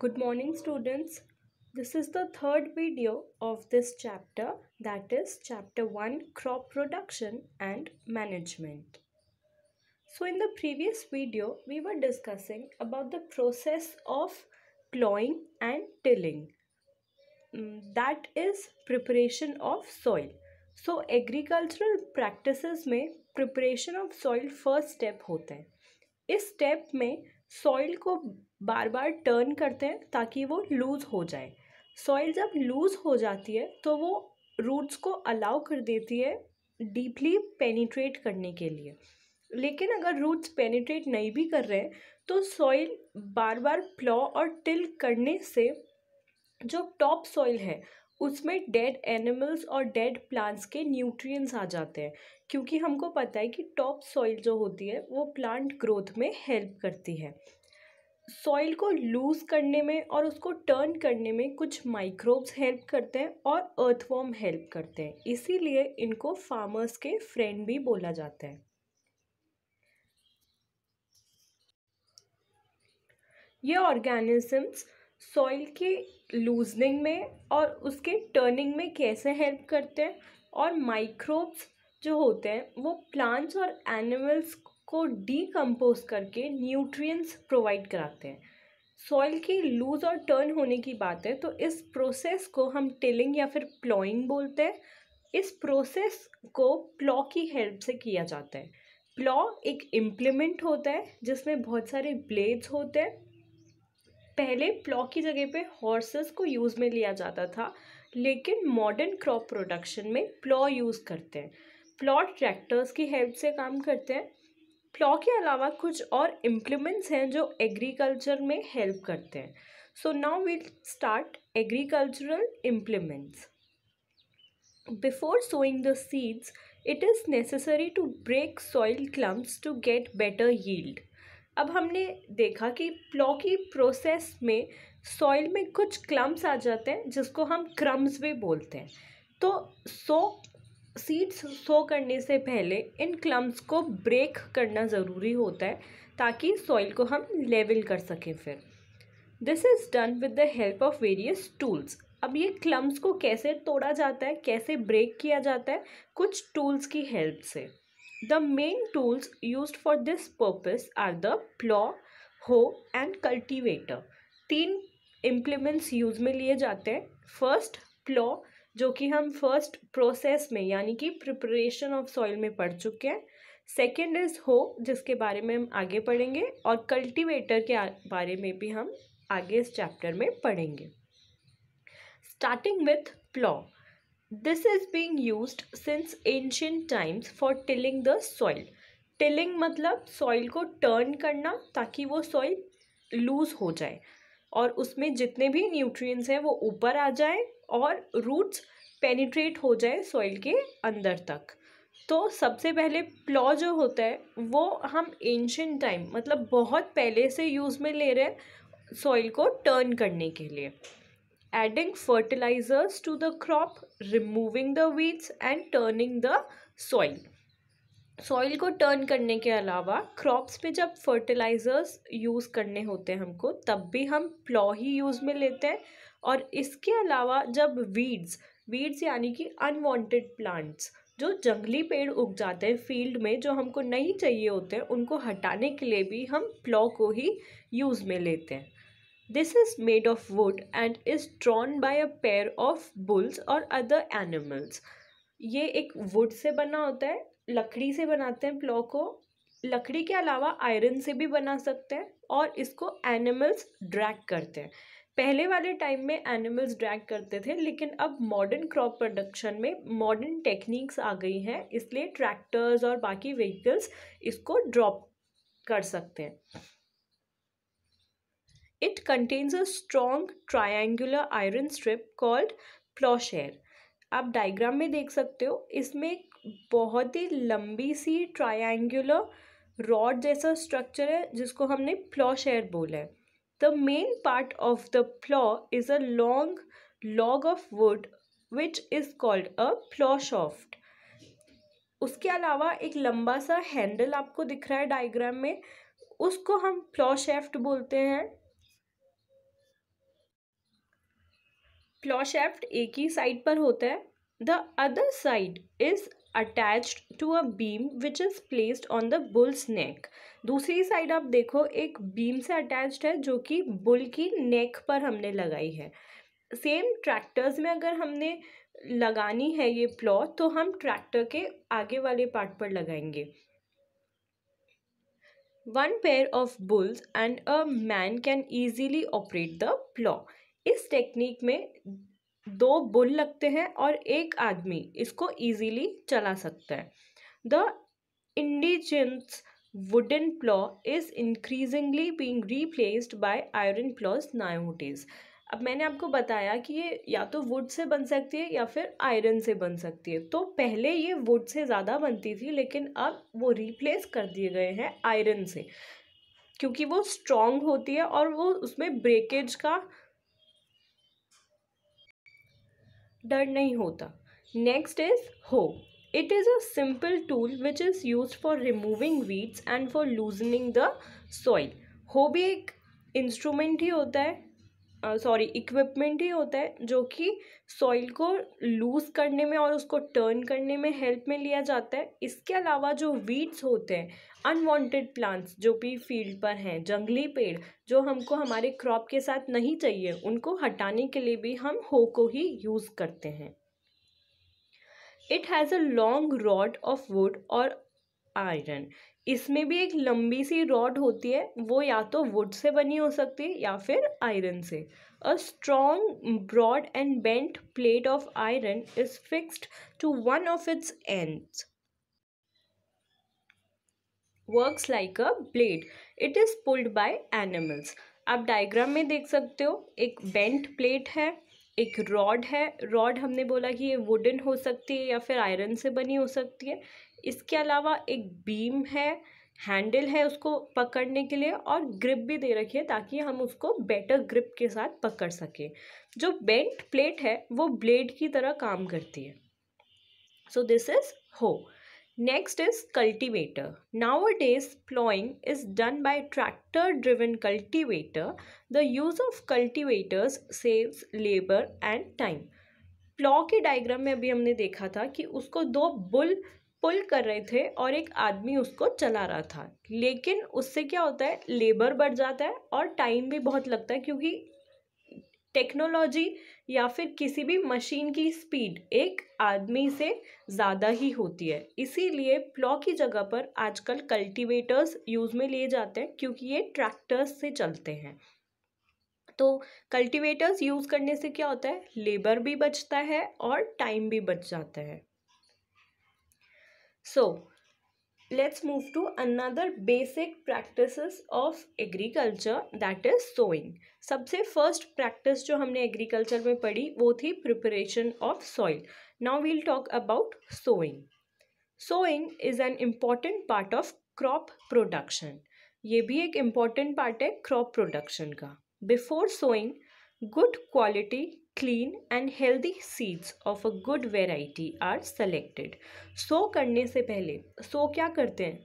Good morning, students. This is the third video of this chapter, that is, chapter 1 Crop Production and Management. So, in the previous video, we were discussing about the process of plowing and tilling, Mm, that is, preparation of soil. So, agricultural practices में preparation of soil first step होता है इस step में soil को बार बार turn करते हैं ताकि वो लूज़ हो जाए। सॉइल जब लूज़ हो जाती है तो वो रूट्स को अलाउ कर देती है डीपली पेनिट्रेट करने के लिए। लेकिन अगर रूट्स पेनिट्रेट नहीं भी कर रहे हैं तो सॉइल बार बार प्लॉ और टिल करने से जो टॉप सॉइल है, उसमें डेड एनिमल्स और डेड प्लांट्स के न्यूट्रिएंट्स आ जाते हैं। क्योंकि हमको पता है कि टॉप सॉइल जो होती है, वो प्लांट ग्रोथ में हेल्प करती है। सॉइल को लूज़ करने में और उसको टर्न करने में कुछ माइक्रोब्स हेल्प करते हैं और अर्थवॉर्म हेल्प करते हैं। इसीलिए इनको फार्मर्स के फ्रेंड भी बोला जाता है। ये ऑर्गेनिजम्स सॉइल के लूजनिंग में और उसके टर्निंग में कैसे हेल्प करते हैं और माइक्रोब्स जो होते हैं, वो प्लांट्स और एनिमल्स को डीकम्पोज करके न्यूट्रिएंट्स प्रोवाइड कराते हैं। सॉइल की लूज और टर्न होने की बात है तो इस प्रोसेस को हम टिलिंग या फिर प्लॉइंग बोलते हैं। इस प्रोसेस को प्लॉ की हेल्प से किया जाता है। प्लॉ एक इम्प्लीमेंट होता है, जिसमें बहुत सारे ब्लेड्स होते हैं। पहले प्लॉ की जगह पे हॉर्सेस को यूज़ में लिया जाता था, लेकिन मॉडर्न क्रॉप प्रोडक्शन में प्लॉ यूज़ करते हैं। प्लॉ ट्रैक्टर्स की हेल्प से काम करते हैं। प्लॉ के अलावा कुछ और इम्प्लीमेंट्स हैं जो एग्रीकल्चर में हेल्प करते हैं। So now will start agricultural implements before sowing the seeds it is necessary to break soil clumps to get better yield अब हमने देखा कि प्लॉ की प्रोसेस में सॉइल में कुछ क्लम्प्स आ जाते हैं, जिसको हम क्रम्स भी बोलते हैं। तो सो सीड्स सो करने से पहले इन क्लम्स को ब्रेक करना ज़रूरी होता है ताकि सॉइल को हम लेवल कर सकें फिर। This is done with the help of various tools अब ये क्लम्स को कैसे तोड़ा जाता है, कैसे ब्रेक किया जाता है, कुछ टूल्स की हेल्प से। The main tools use for this purpose are the plough hoe and cultivator तीन इम्प्लीमेंट्स यूज़ में लिए जाते हैं। फ़र्स्ट प्लॉ जो कि हम फ़र्स्ट प्रोसेस में, यानी कि प्रिपरेशन ऑफ़ सॉइल में पढ़ चुके हैं। सेकेंड इज़ हो जिसके बारे में हम आगे पढ़ेंगे और कल्टीवेटर के बारे में भी हम आगे इस चैप्टर में पढ़ेंगे। Starting with plough this is being use since ancient times for tilling the soil tilling मतलब सॉइल को टर्न करना ताकि वो सॉइल लूज हो जाए और उसमें जितने भी न्यूट्रिएंट्स हैं वो ऊपर आ जाए और रूट्स पेनिट्रेट हो जाए सॉइल के अंदर तक। तो सबसे पहले प्लॉ जो होता है, वो हम एंशंट टाइम मतलब बहुत पहले से यूज़ में ले रहे हैं सॉइल को टर्न करने के लिए। Adding fertilisers to the crop removing the weeds and turning the soil soil को टर्न करने के अलावा क्रॉप्स में जब फर्टिलाइज़र्स यूज़ करने होते हैं हमको, तब भी हम प्लॉ ही यूज़ में लेते हैं। और इसके अलावा जब वीड्स वीड्स यानी कि अनवांटेड प्लांट्स जो जंगली पेड़ उग जाते हैं फ़ील्ड में, जो हमको नहीं चाहिए होते हैं उनको हटाने के लिए भी हम प्लॉ को ही यूज़ में लेते हैं। This is made of wood and is drawn by a pair of bulls और अदर एनिमल्स ये एक वुड से बना होता है, लकड़ी से बनाते हैं प्लॉ को। लकड़ी के अलावा आयरन से भी बना सकते हैं और इसको एनिमल्स ड्रैग करते हैं। पहले वाले टाइम में एनिमल्स ड्रैग करते थे, लेकिन अब मॉडर्न क्रॉप प्रोडक्शन में मॉडर्न टेक्निक्स आ गई हैं, इसलिए ट्रैक्टर्स और बाकी व्हीकल्स इसको ड्रॉप कर सकते हैं It contains a strong triangular iron strip called plowshare. आप डायग्राम में देख सकते हो, इसमें एक बहुत ही लंबी सी ट्रायंगुलर रॉड जैसा स्ट्रक्चर है, जिसको हमने प्लॉशेयर बोला है the main part of the plough is a long log of wood which is called a ploughshaft उसके अलावा एक लंबा सा हैंडल आपको दिख रहा है डायग्राम में। उसको हम प्लॉशेफ्ट बोलते हैं। प्लॉ शेफ्ट एक ही साइड पर होता है। The other side is attached to a beam which is placed on the bulls neck दूसरी साइड आप देखो, एक बीम से अटैच्ड है जो कि बुल की नेक पर हमने लगाई है। सेम ट्रैक्टर्स में अगर हमने लगानी है ये प्लॉ तो हम ट्रैक्टर के आगे वाले पार्ट पर लगाएँगे। One pair of bulls and a man can easily operate the plough इस टेक्निक में दो बुल लगते हैं और एक आदमी इसको इजीली चला सकता है। The indigenous wooden plough is increasingly being replaced by iron ploughs nowadays अब मैंने आपको बताया कि ये या तो वुड से बन सकती है या फिर आयरन से बन सकती है। तो पहले ये वुड से ज़्यादा बनती थी, लेकिन अब वो रिप्लेस कर दिए गए हैं आयरन से। क्योंकि वो स्ट्रॉन्ग होती है और वो उसमें ब्रेकेज का डर नहीं होता। Next is hoe. It is a simple tool which is use for removing weeds and for loosening the soil hoe भी एक इंस्ट्रूमेंट ही होता है। सॉरी इक्विपमेंट ही होता है जो कि सॉइल को लूज़ करने में और उसको टर्न करने में हेल्प में लिया जाता है। इसके अलावा जो वीड्स होते हैं अनवांटेड प्लांट्स जो भी फ़ील्ड पर हैं, जंगली पेड़, जो हमको हमारे क्रॉप के साथ नहीं चाहिए, उनको हटाने के लिए भी हम हो को ही यूज़ करते हैं। It has a long rod of wood और आयरन इसमें भी एक लंबी सी रॉड होती है, वो या तो वुड से बनी हो सकती है या फिर आयरन से। A strong broad and bent plate of iron is fixed to one of its ends works like a blade it is pulled by animals आप डायग्राम में देख सकते हो, एक बेंट प्लेट है, एक रॉड है। रॉड हमने बोला कि ये वुडन हो सकती है या फिर आयरन से बनी हो सकती है। इसके अलावा एक बीम है हैंडल है उसको पकड़ने के लिए और ग्रिप भी दे रखी है ताकि हम उसको बेटर ग्रिप के साथ पकड़ सकें जो बेंट प्लेट है वो ब्लेड की तरह काम करती है so this is hoe next Next is cultivator. Nowadays, plowing is done by tractor driven cultivator. The use of cultivators saves labor and time. Plough के डायग्राम में अभी हमने देखा था कि उसको दो बुल पुल कर रहे थे और एक आदमी उसको चला रहा था। लेकिन उससे क्या होता है लेबर बढ़ जाता है और टाइम भी बहुत लगता है क्योंकि टेक्नोलॉजी या फिर किसी भी मशीन की स्पीड एक आदमी से ज़्यादा ही होती है। इसीलिए प्लॉ की जगह पर आजकल कल्टीवेटर्स यूज़ में लिए जाते हैं क्योंकि ये ट्रैक्टर्स से चलते हैं। तो कल्टीवेटर्स यूज़ करने से क्या होता है लेबर भी बचता है और टाइम भी बच जाता है। So, let's move to another basic practices of agriculture that is sowing. सबसे फ़र्स्ट प्रैक्टिस जो हमने एग्रीकल्चर में पढ़ी वो थी preparation of soil now we'll talk about sowing sowing is an important part of crop production ये भी एक इंपॉर्टेंट पार्ट है क्रॉप प्रोडक्शन का. Before sowing good quality clean and healthy seeds of a good variety are selected sow करने से पहले सो क्या करते हैं?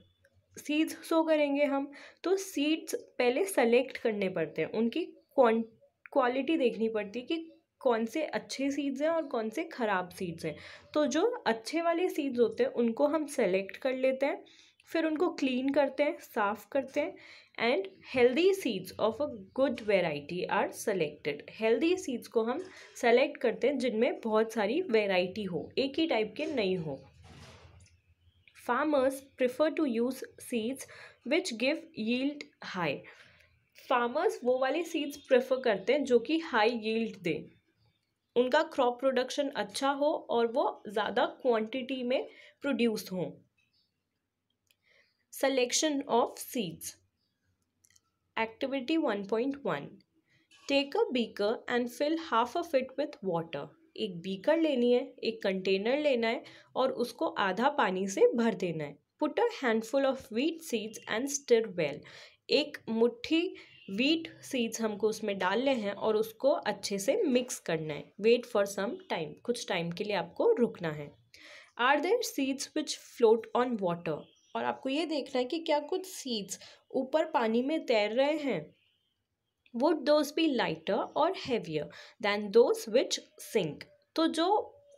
सीड्स सो करेंगे हम तो सीड्स पहले सेलेक्ट करने पड़ते हैं। उनकी क्वालिटी देखनी पड़ती है कि कौन से अच्छे सीड्स हैं और कौन से ख़राब सीड्स हैं। तो जो अच्छे वाले सीड्स होते हैं, उनको हम सेलेक्ट कर लेते हैं। फिर उनको क्लीन करते हैं, साफ़ करते हैं and healthy seeds of a good variety are selected healthy seeds को हम सेलेक्ट करते हैं जिनमें बहुत सारी वेराइटी हो, एक ही टाइप के नहीं हो। Farmers prefer to use seeds which give yield high farmers वो वाले सीड्स प्रेफर करते हैं जो कि हाई यील्ड दें। उनका क्रॉप प्रोडक्शन अच्छा हो और वो ज़्यादा क्वांटिटी में प्रोड्यूस हों। Selection of seeds. Activity 1.1 Take a beaker and fill half of it with water. एक बीकर लेनी है, एक कंटेनर लेना है और उसको आधा पानी से भर देना है। Put a handful of wheat seeds and stir well एक मुट्ठी वीट सीड्स हमको उसमें डालने हैं और उसको अच्छे से मिक्स करना है। वेट फॉर सम टाइम कुछ टाइम के लिए आपको रुकना है। Are there seeds which float on water और आपको ये देखना है कि क्या कुछ सीड्स ऊपर पानी में तैर रहे हैं। वुड दोज बी लाइटर और heavier than those which sink तो जो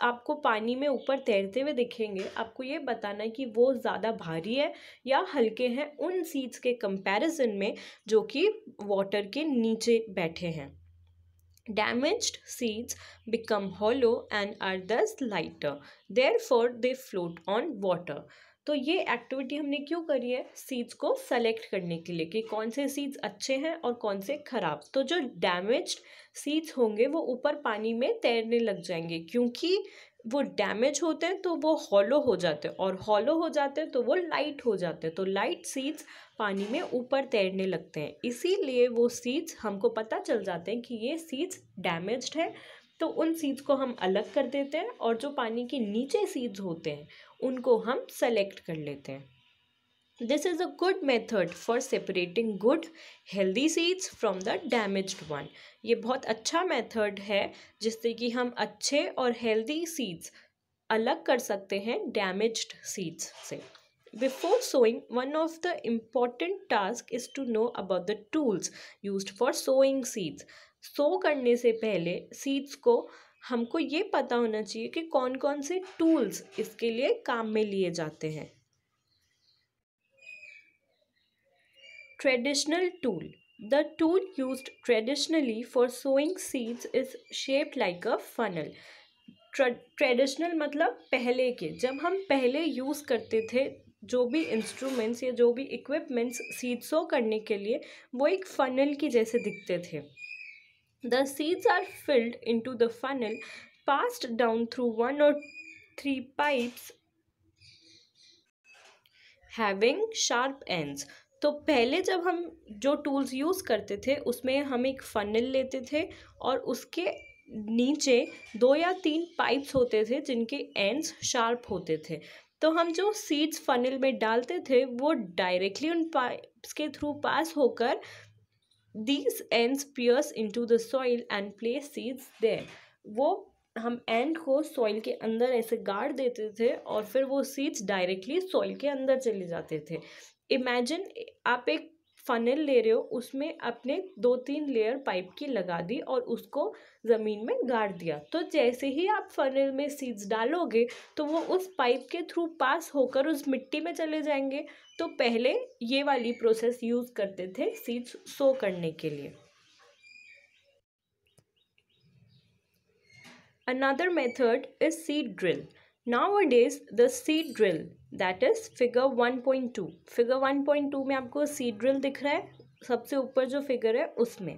आपको पानी में ऊपर तैरते हुए दिखेंगे, आपको ये बताना है कि वो ज़्यादा भारी है या हल्के हैं उन सीड्स के कंपैरिजन में जो कि वाटर के नीचे बैठे हैं। Damaged seeds become hollow and are thus lighter therefore they float on water तो ये एक्टिविटी हमने क्यों करी है? सीड्स को सेलेक्ट करने के लिए कि कौन से सीड्स अच्छे हैं और कौन से खराब। तो जो डैमेज्ड सीड्स होंगे, वो ऊपर पानी में तैरने लग जाएँगे, क्योंकि वो डैमेज होते हैं तो वो हॉलो हो जाते हैं और हॉलो हो जाते हैं तो वो लाइट हो जाते हैं। तो लाइट सीड्स पानी में ऊपर तैरने लगते हैं। इसीलिए वो सीड्स हमको पता चल जाते हैं कि ये सीड्स डैमेज्ड है। तो उन सीड्स को हम अलग कर देते हैं और जो पानी के नीचे सीड्स होते हैं उनको हम सेलेक्ट कर लेते हैं। This is a good method for separating good healthy seeds from the damaged one ये बहुत अच्छा मेथड है जिससे कि हम अच्छे और हेल्दी सीड्स अलग कर सकते हैं डैमेज्ड सीड्स से। Before sowing one of the important task is to know about the tools use for sowing seeds sow करने से पहले सीड्स को हमको ये पता होना चाहिए कि कौन कौन से टूल्स इसके लिए काम में लिए जाते हैं। Traditional tool the tool use traditionally for sowing seeds is shaped like a funnel traditional मतलब पहले के। जब हम पहले यूज़ करते थे, जो भी इंस्ट्रूमेंट्स या जो भी इक्विपमेंट्स सीड सो करने के लिए, वो एक फनल की जैसे दिखते थे। The seeds are filled into the funnel, passed down through one or three pipes having sharp ends. तो पहले जब हम जो टूल्स यूज़ करते थे उसमें हम एक फनल लेते थे और उसके नीचे दो या तीन पाइप्स होते थे जिनके एंड्स शार्प होते थे तो हम जो सीड्स फनल में डालते थे वो डायरेक्टली उन पाइप्स के थ्रू पास होकर these ends pierce into the soil and place seeds there. वो हम एंड को सॉइल के अंदर ऐसे गाड़ देते थे और फिर वो सीड्स डायरेक्टली सॉइल के अंदर चले जाते थे। इमेजिन आप एक फनल ले रहे हो उसमें अपने दो तीन लेयर पाइप की लगा दी और उसको ज़मीन में गाड़ दिया। तो जैसे ही आप फनल में सीड्स डालोगे तो वो उस पाइप के थ्रू पास होकर उस मिट्टी में चले जाएँगे। तो पहले ये वाली प्रोसेस यूज़ करते थे सीड्स सो करने के लिए। Another method is seed drill Nowadays, the seed drill that is figure one point two figure one point two में आपको सीड्रिल दिख रहा है। सबसे ऊपर जो फिगर है, उसमें।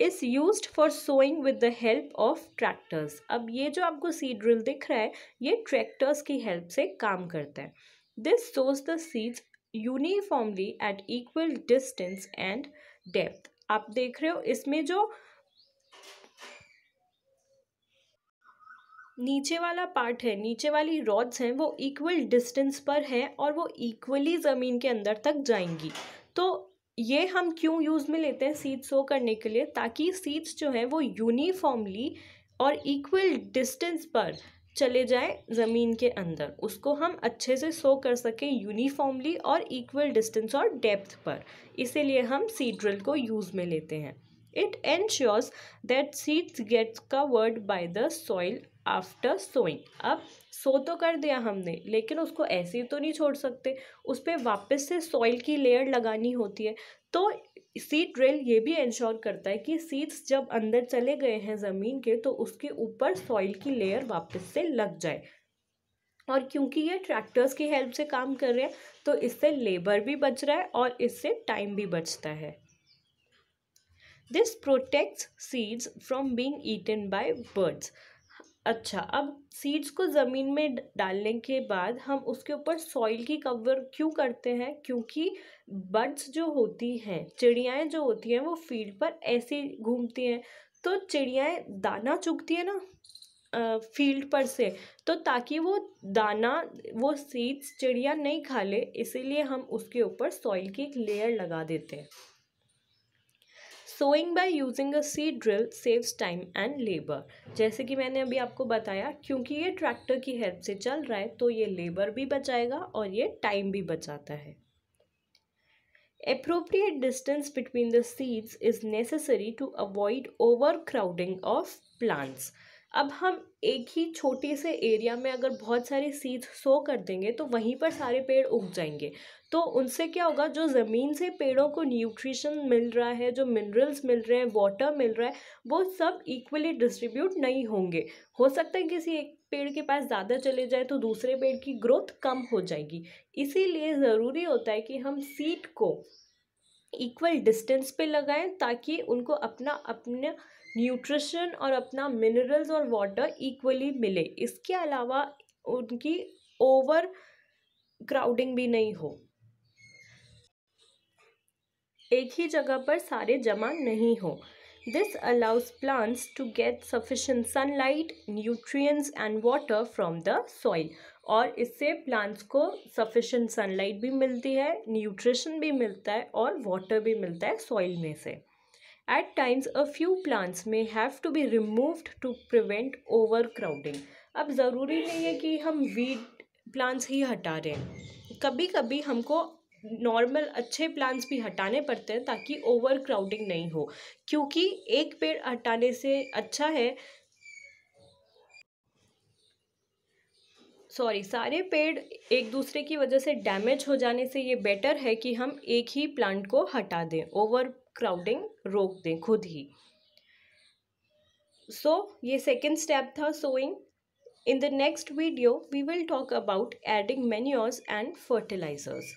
Is use for sowing with the help of tractors अब ये जो आपको सीड्रिल दिख रहा है, ये ट्रैक्टर्स की हेल्प से काम करता है। This sows the seeds uniformly at equal distance and depth आप देख रहे हो, इसमें जो नीचे वाला पार्ट है, नीचे वाली रॉड्स हैं, वो इक्वल डिस्टेंस पर हैं और वो इक्वली ज़मीन के अंदर तक जाएँगी। तो ये हम क्यों यूज़ में लेते हैं सीड्स सो करने के लिए? ताकि सीड्स जो हैं वो यूनिफॉर्मली और इक्वल डिस्टेंस पर चले जाए ज़मीन के अंदर। उसको हम अच्छे से सो कर सकें यूनिफॉर्मली और इक्वल डिस्टेंस और डेप्थ पर। इसीलिए हम सीड ड्रिल को यूज़ में लेते हैं। It ensures that seeds gets covered by the soil after sowing अब सो तो कर दिया हमने, लेकिन उसको ऐसे ही तो नहीं छोड़ सकते। उस पर वापस से सॉइल की लेयर लगानी होती है। तो सीड ड्रिल ये भी इंश्योर करता है कि सीड्स जब अंदर चले गए हैं ज़मीन के तो उसके ऊपर सॉइल की लेयर वापस से लग जाए। और क्योंकि ये ट्रैक्टर्स की हेल्प से काम कर रहे हैं तो इससे लेबर भी बच रहा है और इससे टाइम भी बचता है। This protects seeds from being eaten by birds अच्छा अब सीड्स को ज़मीन में डालने के बाद हम उसके ऊपर सॉइल की कवर क्यों करते हैं? क्योंकि बर्ड्स जो होती हैं, चिड़ियाएँ जो होती हैं, वो फ़ील्ड पर ऐसे घूमती हैं। तो चिड़ियाएँ दाना चुगती है ना फ़ील्ड पर से तो ताकि वो दाना, वो सीड्स चिड़िया नहीं खा ले, इसीलिए हम उसके ऊपर सॉइल की एक लेयर लगा देते हैं। Sowing by using a seed drill saves time and labour जैसे कि मैंने अभी आपको बताया, क्योंकि ये ट्रैक्टर की हेल्प से चल रहा है तो ये लेबर भी बचाएगा और ये टाइम भी बचाता है Appropriate distance between the seeds is necessary to avoid overcrowding of plants. अब हम एक ही छोटे से एरिया में अगर बहुत सारे सीड्स सो कर देंगे तो वहीं पर सारे पेड़ उग जाएँगे। तो उनसे क्या होगा, जो ज़मीन से पेड़ों को न्यूट्रिशन मिल रहा है, जो मिनरल्स मिल रहे हैं वाटर मिल रहा है, वो सब इक्वली डिस्ट्रीब्यूट नहीं होंगे। हो सकता है किसी एक पेड़ के पास ज़्यादा चले जाए तो दूसरे पेड़ की ग्रोथ कम हो जाएगी। इसीलिए ज़रूरी होता है कि हम सीड को इक्वल डिस्टेंस पे लगाएँ, ताकि उनको अपना अपना न्यूट्रिशन और अपना मिनरल्स और वाटर इक्वली मिले। इसके अलावा उनकी ओवर क्राउडिंग भी नहीं हो। एक ही जगह पर सारे जमा नहीं हो। This allows plants to get sufficient sunlight nutrients and water from the soil और इससे प्लांट्स को सफिशेंट सनलाइट भी मिलती है न्यूट्रिशन भी मिलता है और वाटर भी मिलता है सॉइल में से। At times, a few plants may have to be removed to prevent overcrowding. अब ज़रूरी नहीं है कि हम वीड प्लांट्स ही हटा रहे हैं कभी कभी हमको नॉर्मल अच्छे प्लांट्स भी हटाने पड़ते हैं ताकि ओवर क्राउडिंग नहीं हो। क्योंकि एक पेड़ हटाने से अच्छा है। सॉरी सारे पेड़ एक दूसरे की वजह से डैमेज हो जाने से ये बेटर है कि हम एक ही प्लांट को हटा दें। ओवर क्राउडिंग रोक दें खुद ही। सो so, ये सेकेंड स्टेप था sowing in the next video we will talk about adding manures and fertilisers